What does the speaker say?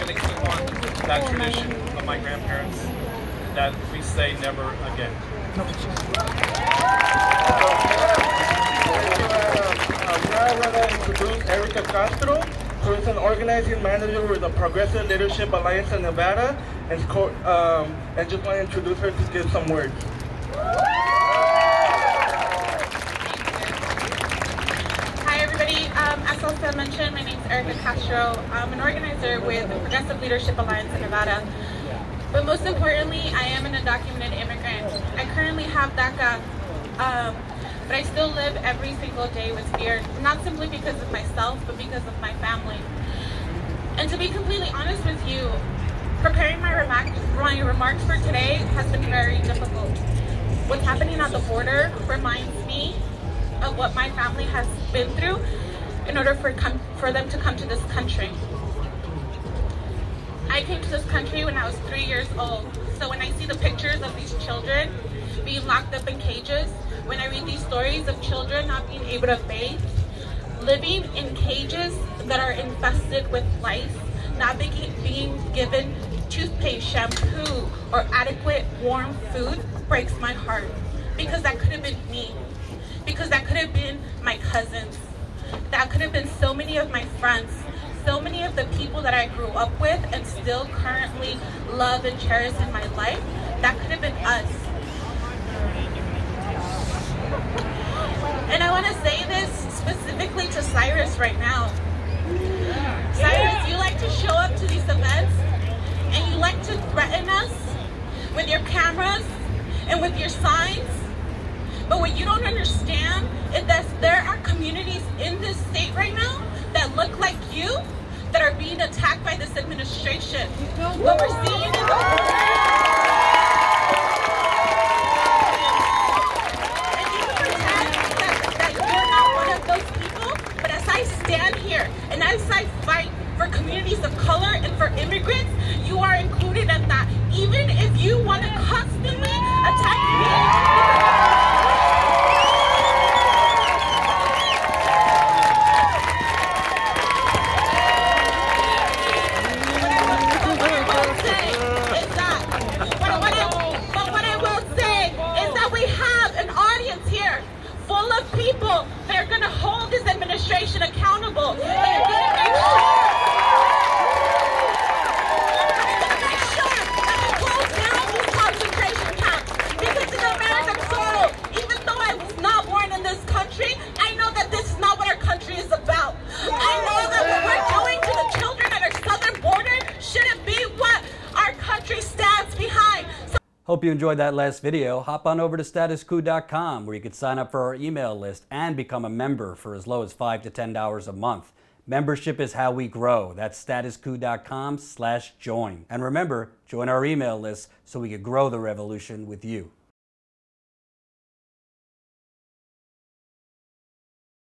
on that tradition of my grandparents that we say never again. Introduce Erica Castro, who is an organizing manager with the Progressive Leadership Alliance in Nevada, and, um, and just want to introduce her to give some words. Also mentioned, my name is Erica Castro. I'm an organizer with the Progressive Leadership Alliance in Nevada. But most importantly, I am an undocumented immigrant. I currently have DACA, um, but I still live every single day with fear, not simply because of myself, but because of my family. And to be completely honest with you, preparing my, remarks, my remarks for today has been very difficult. What's happening at the border reminds me of what my family has been through in order for, for them to come to this country. I came to this country when I was three years old. So when I see the pictures of these children being locked up in cages, when I read these stories of children not being able to bathe, living in cages that are infested with lice, not being given toothpaste, shampoo, or adequate warm food breaks my heart. Because that could have been me. Because that could have been my cousins, that could have been so many of my friends, so many of the people that I grew up with and still currently love and cherish in my life. That could have been us. And I want to say this specifically to Cyrus right now. Cyrus, you like to show up to these events and you like to threaten us with your cameras and with your signs but what you don't understand is that there are communities in this state right now that look like you that are being attacked by this administration. What we're seeing is stand here and as I fight for communities of color and for immigrants, you are included in that. Even if you want to constantly accountable. Hope you enjoyed that last video. Hop on over to statuscoup.com where you can sign up for our email list and become a member for as low as 5 to $10 a month. Membership is how we grow. That's statuscoup.com slash join. And remember, join our email list so we can grow the revolution with you.